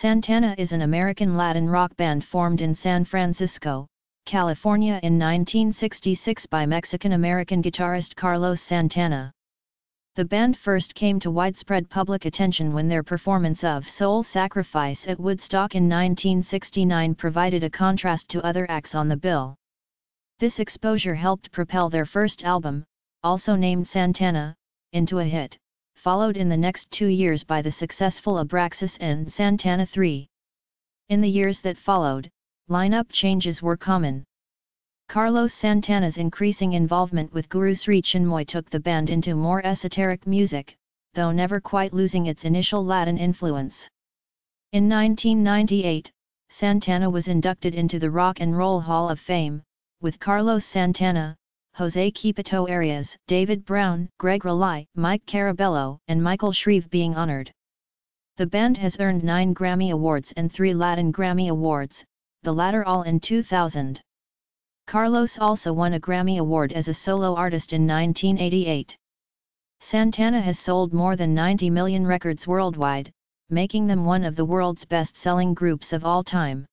Santana is an American Latin rock band formed in San Francisco, California in 1966 by Mexican-American guitarist Carlos Santana. The band first came to widespread public attention when their performance of Soul Sacrifice at Woodstock in 1969 provided a contrast to other acts on the bill. This exposure helped propel their first album, also named Santana, into a hit, followed in the next two years by the successful Abraxas and Santana III. In the years that followed, lineup changes were common. Carlos Santana's increasing involvement with Guru Sri Chinmoy took the band into more esoteric music, though never quite losing its initial Latin influence. In 1998, Santana was inducted into the Rock and Roll Hall of Fame, with Carlos Santana, Jose Chepito Areas, David Brown, Greg Rolie, Mike Carabello, and Michael Shrieve being honored. The band has earned nine Grammy Awards and three Latin Grammy Awards, the latter all in 2000. Carlos also won a Grammy Award as a solo artist in 1988. Santana has sold more than 90 million records worldwide, making them one of the world's best-selling groups of all time.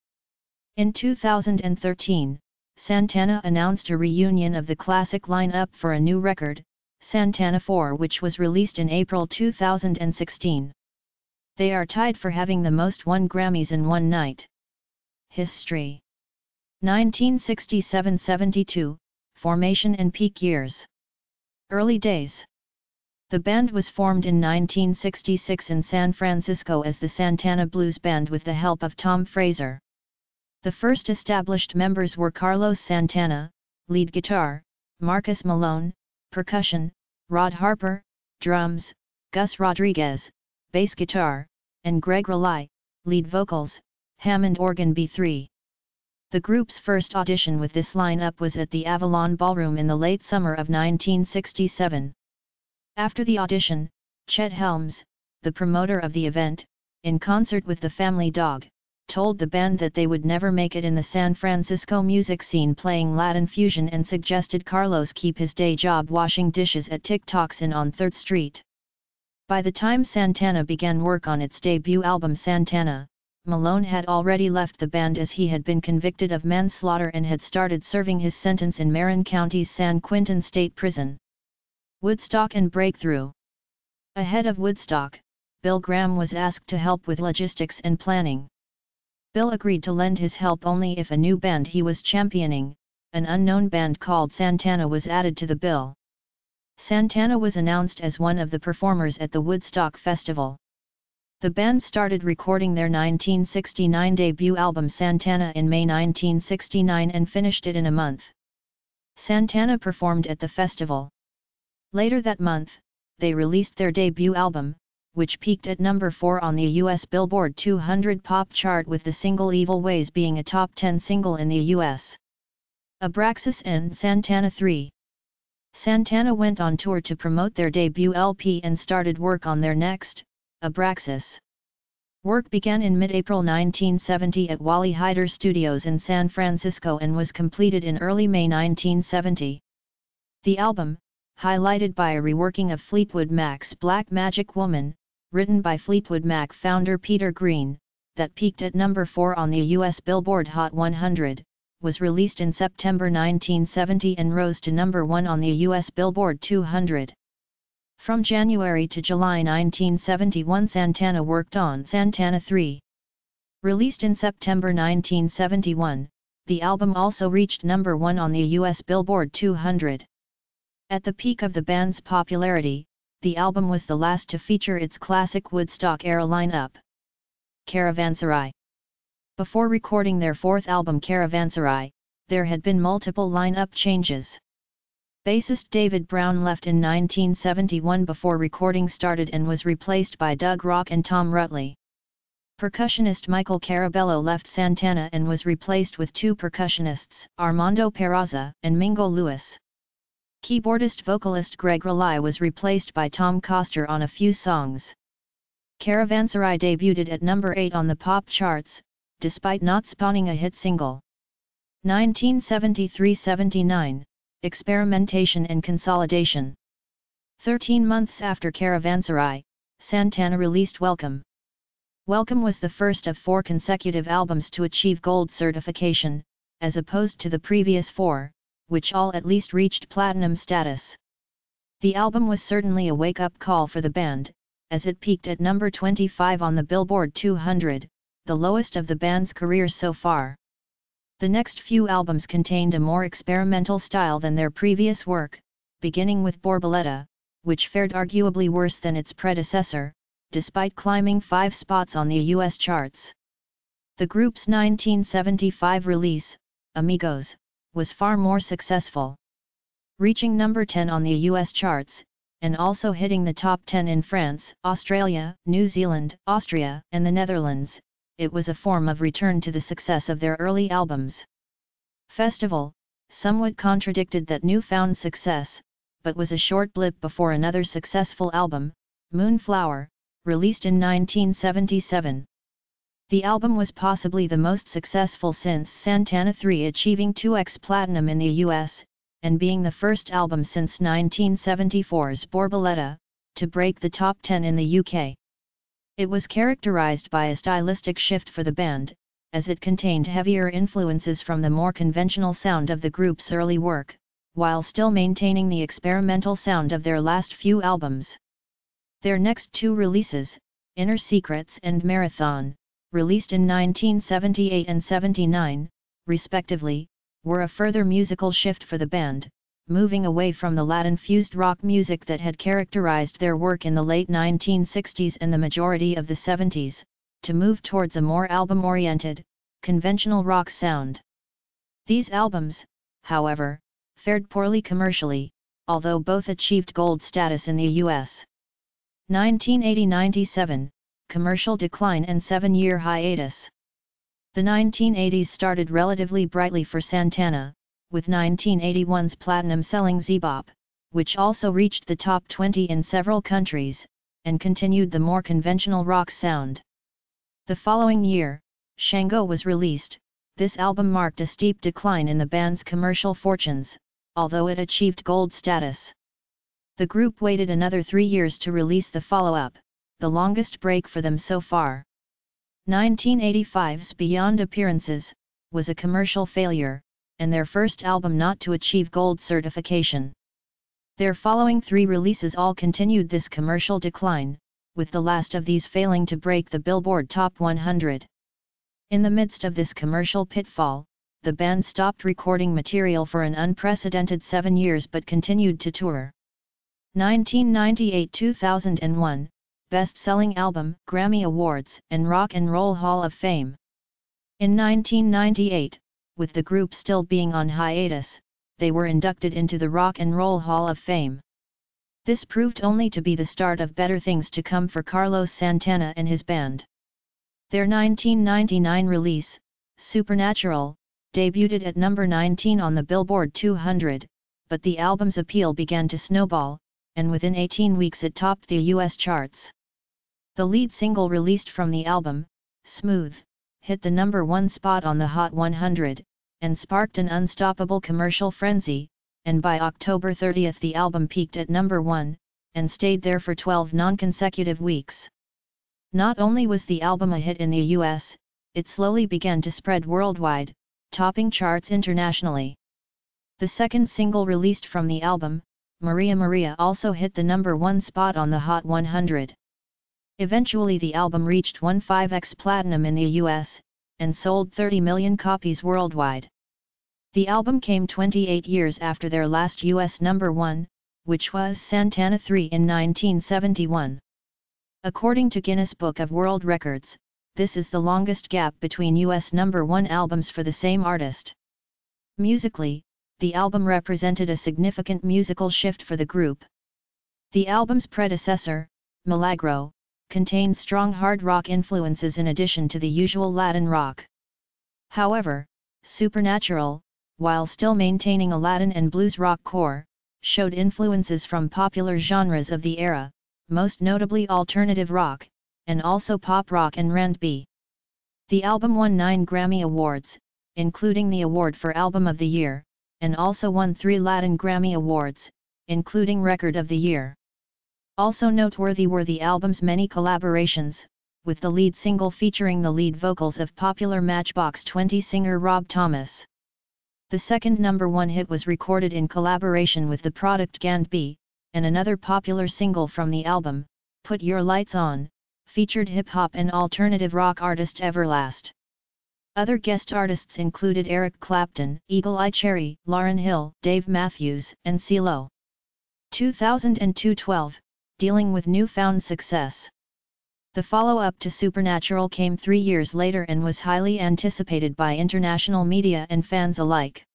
In 2013, Santana announced a reunion of the classic lineup for a new record, Santana 4 which was released in April 2016. They are tied for having the most won Grammys in one night. History 1967–72, Formation and Peak Years Early Days The band was formed in 1966 in San Francisco as the Santana Blues Band with the help of Tom Fraser. The first established members were Carlos Santana, lead guitar, Marcus Malone, percussion, Rod Harper, drums, Gus Rodriguez, bass guitar, and Greg Rolie, lead vocals, Hammond organ B3. The group's first audition with this lineup was at the Avalon Ballroom in the late summer of 1967. After the audition, Chet Helms, the promoter of the event, in concert with the Family Dog, told the band that they would never make it in the San Francisco music scene playing Latin fusion and suggested Carlos keep his day job washing dishes at Tic Tock's Inn on 3rd Street. By the time Santana began work on its debut album Santana, Malone had already left the band as he had been convicted of manslaughter and had started serving his sentence in Marin County's San Quentin State Prison. Woodstock and Breakthrough Ahead of Woodstock, Bill Graham was asked to help with logistics and planning. Bill agreed to lend his help only if a new band he was championing, an unknown band called Santana was added to the bill. Santana was announced as one of the performers at the Woodstock Festival. The band started recording their 1969 debut album Santana in May 1969 and finished it in a month. Santana performed at the festival. Later that month, they released their debut album, which peaked at number 4 on the US Billboard 200 pop chart with the single Evil Ways being a top 10 single in the US. Abraxas and Santana 3 Santana went on tour to promote their debut LP and started work on their next, Abraxas. Work began in mid-April 1970 at Wally Heider Studios in San Francisco and was completed in early May 1970. The album, highlighted by a reworking of Fleetwood Mac's Black Magic Woman, written by Fleetwood Mac founder Peter Green, that peaked at number 4 on the US Billboard Hot 100, was released in September 1970 and rose to number 1 on the US Billboard 200. From January to July 1971 Santana worked on Santana 3. Released in September 1971, the album also reached number 1 on the US Billboard 200. At the peak of the band's popularity, the album was the last to feature its classic Woodstock-era lineup. Caravanserai Before recording their fourth album Caravanserai, there had been multiple lineup changes. Bassist David Brown left in 1971 before recording started and was replaced by Doug Rauch and Tom Rutley. Percussionist Michael Carabello left Santana and was replaced with two percussionists, Armando Peraza and Mingo Lewis. Keyboardist vocalist Greg Rolie was replaced by Tom Coster on a few songs. Caravanserai debuted at number 8 on the pop charts, despite not spawning a hit single. 1973-79 experimentation and consolidation. Thirteen months after Caravanserai, Santana released Welcome. Welcome was the first of four consecutive albums to achieve gold certification, as opposed to the previous four, which all at least reached platinum status. The album was certainly a wake-up call for the band, as it peaked at number 25 on the Billboard 200, the lowest of the band's career so far. The next few albums contained a more experimental style than their previous work, beginning with Borboleta, which fared arguably worse than its predecessor, despite climbing five spots on the US charts. The group's 1975 release, Amigos, was far more successful. Reaching number 10 on the US charts, and also hitting the top 10 in France, Australia, New Zealand, Austria, and the Netherlands, it was a form of return to the success of their early albums. Festival, somewhat contradicted that newfound success, but was a short blip before another successful album, Moonflower, released in 1977. The album was possibly the most successful since Santana 3 achieving 2x platinum in the US, and being the first album since 1974's Borboleta, to break the top 10 in the UK. It was characterized by a stylistic shift for the band, as it contained heavier influences from the more conventional sound of the group's early work, while still maintaining the experimental sound of their last few albums. Their next two releases, Inner Secrets and Marathon, released in 1978 and 79, respectively, were a further musical shift for the band, moving away from the Latin-fused rock music that had characterized their work in the late 1960s and the majority of the 70s, to move towards a more album-oriented, conventional rock sound. These albums, however, fared poorly commercially, although both achieved gold status in the US. 1980-97, commercial decline and seven-year hiatus. The 1980s started relatively brightly for Santana, with 1981's platinum-selling Zebop, which also reached the top 20 in several countries, and continued the more conventional rock sound. The following year, Shango was released, this album marked a steep decline in the band's commercial fortunes, although it achieved gold status. The group waited another three years to release the follow-up, the longest break for them so far. 1985's Beyond Appearances, was a commercial failure, and their first album not to achieve gold certification. Their following three releases all continued this commercial decline, with the last of these failing to break the Billboard Top 100. In the midst of this commercial pitfall, the band stopped recording material for an unprecedented seven years but continued to tour. 1998-2001, best-selling album, Grammy Awards, and Rock and Roll Hall of Fame. In 1998, with the group still being on hiatus, they were inducted into the Rock and Roll Hall of Fame. This proved only to be the start of better things to come for Carlos Santana and his band. Their 1999 release, Supernatural, debuted at number 19 on the Billboard 200, but the album's appeal began to snowball, and within 18 weeks it topped the US charts. The lead single released from the album, Smooth, hit the number one spot on the Hot 100, and sparked an unstoppable commercial frenzy, and by October 30 the album peaked at number one, and stayed there for 12 non-consecutive weeks. Not only was the album a hit in the US, it slowly began to spread worldwide, topping charts internationally. The second single released from the album, Maria Maria also hit the number one spot on the Hot 100. Eventually the album reached 1.5x platinum in the US, and sold 30 million copies worldwide. The album came 28 years after their last US number one, which was Santana 3 in 1971. According to Guinness Book of World Records, this is the longest gap between US number one albums for the same artist. Musically, the album represented a significant musical shift for the group. The album's predecessor, Milagro, contained strong hard rock influences in addition to the usual Latin rock. However, Supernatural, while still maintaining a Latin and blues rock core, showed influences from popular genres of the era, most notably alternative rock, and also pop rock and R&B. The album won nine Grammy Awards, including the award for Album of the Year, and also won three Latin Grammy Awards, including Record of the Year. Also noteworthy were the album's many collaborations, with the lead single featuring the lead vocals of popular Matchbox 20 singer Rob Thomas. The second number one hit was recorded in collaboration with the product G&B, and another popular single from the album, Put Your Lights On, featured hip-hop and alternative rock artist Everlast. Other guest artists included Eric Clapton, Eagle Eye Cherry, Lauryn Hill, Dave Matthews, and CeeLo. 2002-12, dealing with newfound success. The follow-up to Supernatural came three years later and was highly anticipated by international media and fans alike.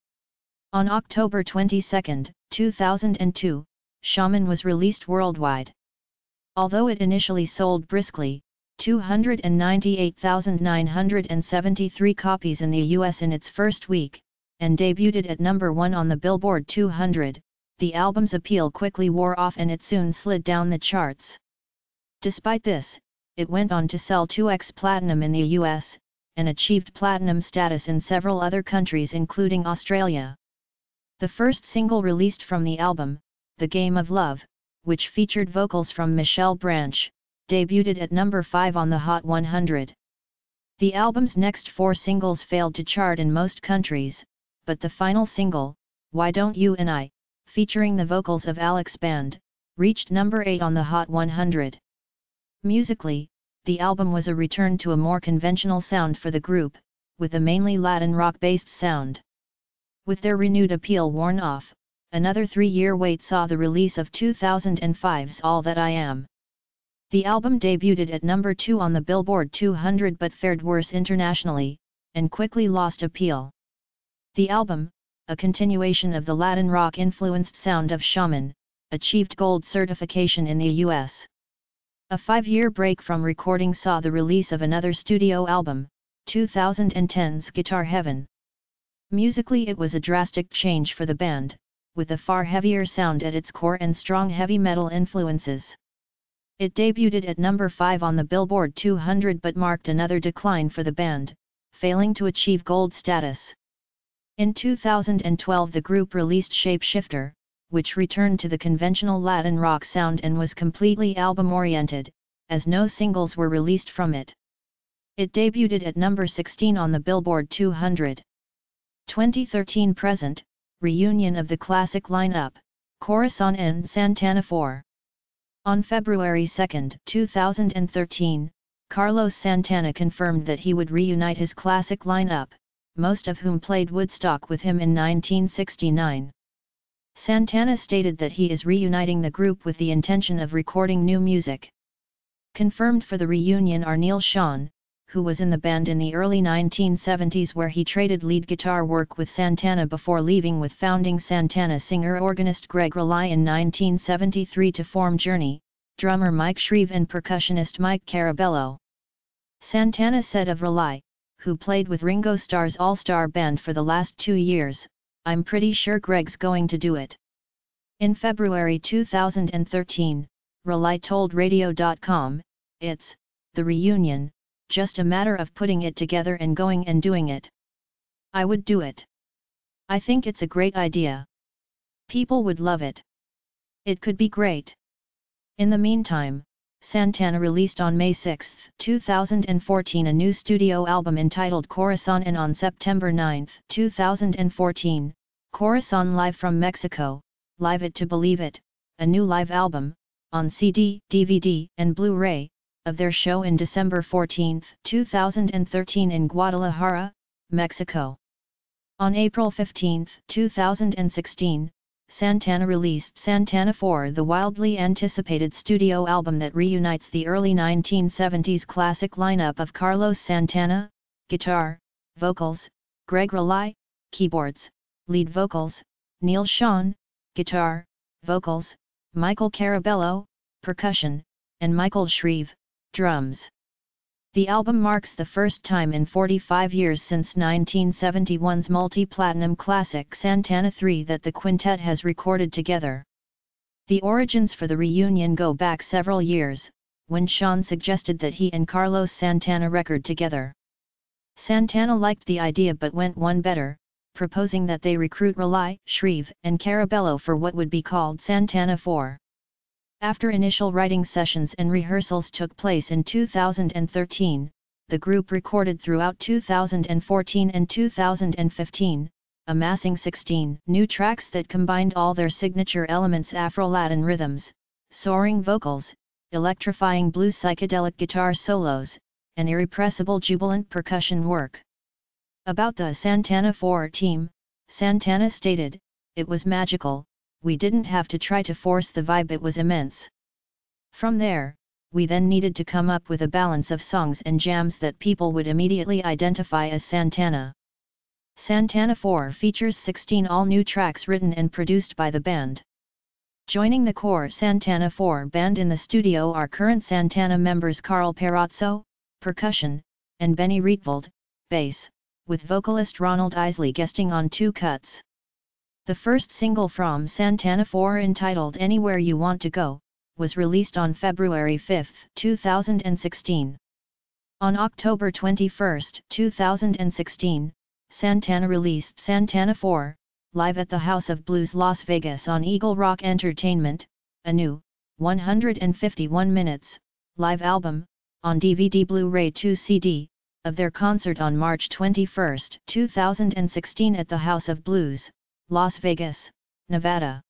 On October 22, 2002, Shaman was released worldwide. Although it initially sold briskly, 298,973 copies in the US in its first week, and debuted at number 1 on the Billboard 200, the album's appeal quickly wore off and it soon slid down the charts. Despite this, it went on to sell 2x platinum in the US, and achieved platinum status in several other countries including Australia. The first single released from the album, The Game of Love, which featured vocals from Michelle Branch, debuted at number 5 on the Hot 100. The album's next four singles failed to chart in most countries, but the final single, Why Don't You and I, featuring the vocals of Alex Band, reached number 8 on the Hot 100. Musically, the album was a return to a more conventional sound for the group, with a mainly Latin rock-based sound. With their renewed appeal worn off, another three-year wait saw the release of 2005's All That I Am. The album debuted at number 2 on the Billboard 200 but fared worse internationally, and quickly lost appeal. The album, a continuation of the Latin rock-influenced sound of Shaman, achieved gold certification in the US. A five-year break from recording saw the release of another studio album, 2010's Guitar Heaven. Musically it was a drastic change for the band, with a far heavier sound at its core and strong heavy metal influences. It debuted at number 5 on the Billboard 200 but marked another decline for the band, failing to achieve gold status. In 2012 the group released Shapeshifter, which returned to the conventional Latin rock sound and was completely album-oriented, as no singles were released from it. It debuted at number 16 on the Billboard 200. 2013 present, reunion of the classic lineup, Corazon and Santana 4. On February 2, 2013, Carlos Santana confirmed that he would reunite his classic lineup, most of whom played Woodstock with him in 1969. Santana stated that he is reuniting the group with the intention of recording new music. Confirmed for the reunion are Neal Schon, who was in the band in the early 1970s where he traded lead guitar work with Santana before leaving with founding Santana singer-organist Greg Rolie in 1973 to form Journey, drummer Mike Shrieve and percussionist Mike Carabello. Santana said of Rolie, who played with Ringo Starr's All-Star Band for the last two years, I'm pretty sure Greg's going to do it. In February 2013, Rolie told Radio.com, it's, the reunion, just a matter of putting it together and going and doing it. I would do it. I think it's a great idea. People would love it. It could be great. In the meantime, Santana released on May 6, 2014 a new studio album entitled Corazon and on September 9, 2014, Corazon Live from Mexico, Live It to Believe It, a new live album, on CD, DVD, and Blu-ray, of their show in December 14, 2013 in Guadalajara, Mexico. On April 15, 2016, Santana released Santana 4 the wildly anticipated studio album that reunites the early 1970s classic lineup of Carlos Santana, guitar, vocals, Greg Rolie, keyboards, lead vocals, Neal Schon, guitar, vocals, Michael Carabello, percussion, and Michael Shrieve, drums. The album marks the first time in 45 years since 1971's multi-platinum classic Santana 3 that the quintet has recorded together. The origins for the reunion go back several years, when Schon suggested that he and Carlos Santana record together. Santana liked the idea but went one better, proposing that they recruit Rolie, Shrieve, and Carabello for what would be called Santana 4. After initial writing sessions and rehearsals took place in 2013, the group recorded throughout 2014 and 2015, amassing 16 new tracks that combined all their signature elements Afro-Latin rhythms, soaring vocals, electrifying blues psychedelic guitar solos, and irrepressible jubilant percussion work. About the Santana 4 team, Santana stated, It was magical, we didn't have to try to force the vibe it was immense. From there, we then needed to come up with a balance of songs and jams that people would immediately identify as Santana. Santana 4 features 16 all-new tracks written and produced by the band. Joining the core Santana 4 band in the studio are current Santana members Karl Perazzo, percussion, and Benny Rietveld, bass, with vocalist Ronald Isley guesting on two cuts. The first single from Santana 4 entitled Anywhere You Want to Go, was released on February 5, 2016. On October 21, 2016, Santana released Santana 4, live at the House of Blues Las Vegas on Eagle Rock Entertainment, a new, 151 minutes, live album, on DVD Blu-ray 2 CD, of their concert on March 21, 2016 at the House of Blues, Las Vegas, Nevada.